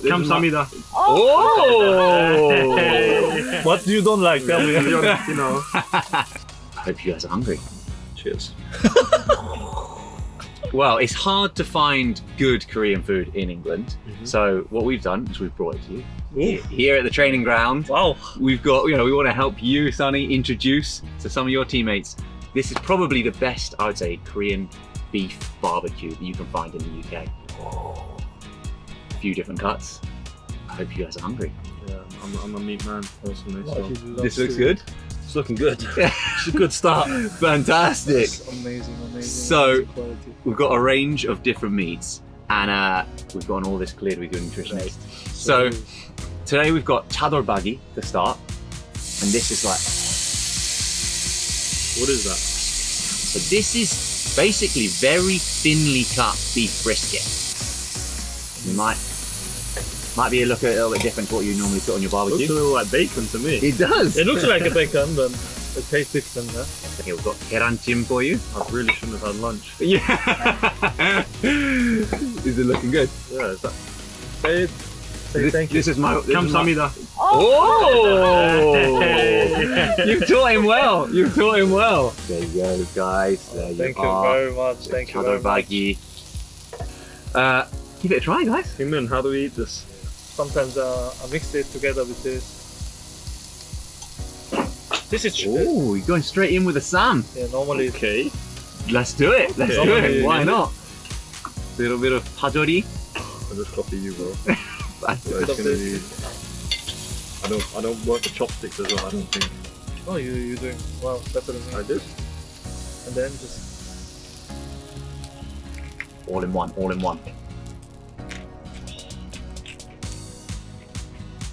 Kamsamida. Oh! oh! what you don't like? Tell me. you know. Hope you guys are hungry. Cheers. well, it's hard to find good Korean food in England. Mm -hmm. So what we've done is we've brought it to you here at the training ground. Wow. We've got, you know, we want to help you, Sonny, introduce to some of your teammates. This is probably the best, I would say, Korean beef barbecue that you can find in the UK. A few different cuts. I hope you guys are hungry. Yeah, I'm, I'm a meat man personally. So. This looks good. It's looking good. It's a good start. Fantastic. It's amazing, amazing. So- We've got a range of different meats, and uh, we've gotten all this cleared with your nutritionist. So today we've got chadolbaegi to start, and this is like What is that? so. This is basically very thinly cut beef brisket. You might might be a look a little bit different to what you normally put on your barbecue. Looks a little like bacon to me. It does. It looks like a bacon, but it tastes different. Huh? I we've got keranchim for you. I really shouldn't have had lunch. Yeah. is it looking good? Yeah. Is that... Say it. Say this, thank you. This is my. This Kamsamida. Oh! oh! You've taught him well. You've taught him well. There you go, guys. There oh, you thank are. you very much. Thank you very much. Uh, give it a try, guys. Hey, man, how do we eat this? Sometimes uh, I mix it together with this. This is Oh, you're going straight in with the Sam. yeah, normally Okay. Let's do it. Let's Okay. do it. Why not? Little bit of pajori. I'll just copy you, bro. That's So it's gonna be. I don't. I don't work the chopsticks as well. I don't think. oh you you're doing well better than me. I did. And then just all in one. All in one.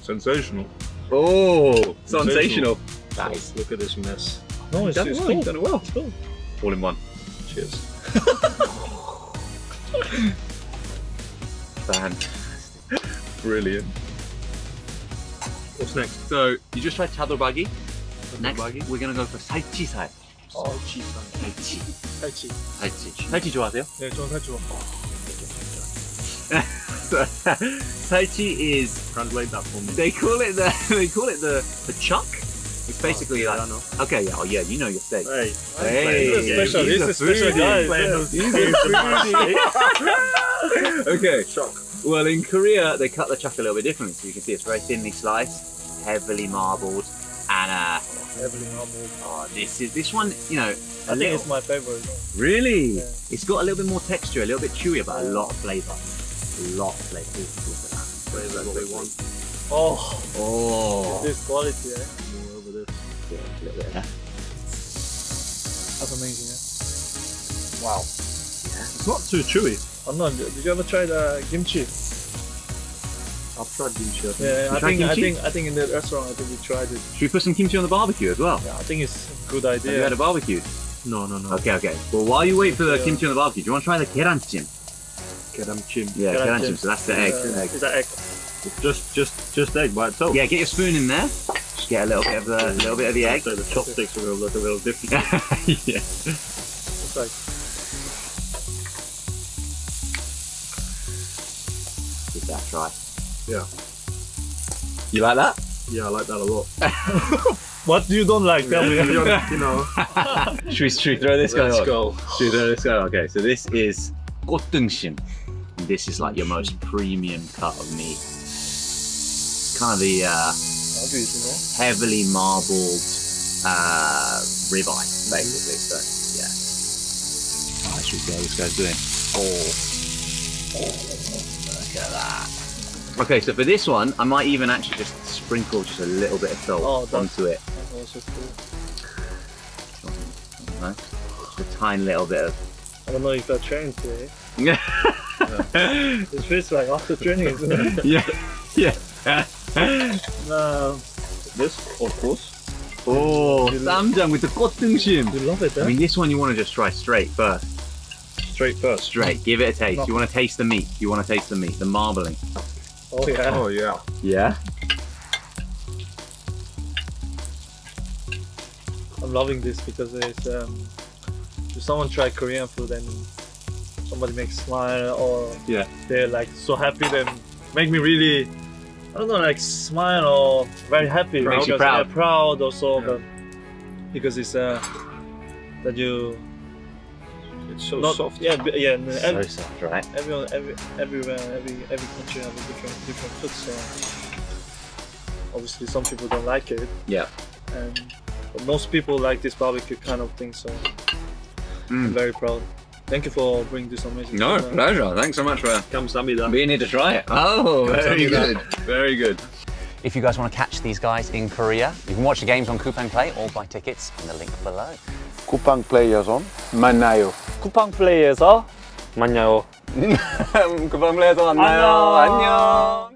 Sensational. Oh, sensational. sensational. Nice. Look at this mess. No, it's, done it's well. Done it well. It's cool. All in one. Cheers. Fantastic. Brilliant. What's next? So you just tried chadolbaegi. Next, we're gonna go for Saichi Sai. Saichi Sai. Saichi. Saichi. Saichi. Saichi 좋아하세요? 네, 저는 살치 좋아. Salchi is Translate that for me. they call it the they call it the the chuck. It's basically Oh, like yeah, I know. okay, yeah, oh yeah, you know your steak. Hey. Hey, He's a special. he's He's a a special foodie. guy. Okay. Chuck. Well, in Korea they cut the chuck a little bit differently, so you can see it's very thinly sliced, heavily marbled, and uh, Heavily marbled. oh, this is this one, you know, I a think little, it's my favorite. really, Yeah. it's got a little bit more texture, a little bit chewier, but a lot of flavour, a lot of flavour. Ooh, Look at that. That's what we want. Oh, Oh, this quality, eh? More over this. Yeah, a little bit of that. That's amazing, eh? Wow. Yeah. It's not too chewy. Oh no, did you ever try the kimchi? I've tried kimchi. I think. Yeah, I think I think I think in the restaurant I think we tried it. Should we put some kimchi on the barbecue as well? Yeah, I think it's a good Have you had a barbecue? No, no, no. Okay, okay. Well, while you wait for the Yeah. kimchi on the barbecue, do you want to try the keranchim? Keramchim. Yeah, Keranchim. keranchim. So that's the egg. Uh, egg. Is that egg? Just, just, just egg by itself. Yeah, get your spoon in there. Just get a little bit of the, a little bit of the egg. So the chopsticks will look a little different. yeah. It's like Give that a try. Yeah. You like that? Yeah, I like that a lot. what do you don't like? Tell me. you know. should, we, should we throw this guy Let's on? go. Should we throw this guy on? Okay, so this is Kkotdeungsim. This is like your most premium cut of meat. Kind of the uh, heavily marbled uh, ribeye, basically. So, yeah. I let's see how this guy's doing. Oh. look at that. Okay, so for this one, I might even actually just sprinkle just a little bit of salt oh, onto it. That's also cool. Nice. A tiny little bit of I don't know if I trains today. Yeah. it feels like after training, isn't it? Yeah. Yeah. um, this, of course. Oh, Ssamjang with the Kkotdeungsim. You love it, eh? I mean, this one you want to just try straight first. Straight first? Straight. Give it a taste. Not you want to taste the meat. You want to taste the meat, the marbling. Oh, yeah. Oh, yeah. Yeah? I'm loving this because it's. um, if someone try Korean food and somebody makes smile or Yeah. they're like so happy then make me really, I don't know, like smile or very happy. Makes you because proud. Yeah, proud also, Yeah. but because it's uh, that you It's so not soft. yeah b- yeah and So every, soft, right? everyone every everywhere every every country have a different different food so obviously some people don't like it Yeah. and but most people like this barbecue kind of thing so I'm Mm. very proud thank you for bringing this amazing No, food, man. pleasure. Thanks so much for Kamsamida. being here to try it. Oh, very good. Very good. If you guys want to catch these guys in Korea, you can watch the games on Coupang Play or buy tickets in the link below. 쿠팡 플레이어선 만나요. 쿠팡 플레이에서 만나요 Coupang Play에서 만나요. 안녕. 안녕.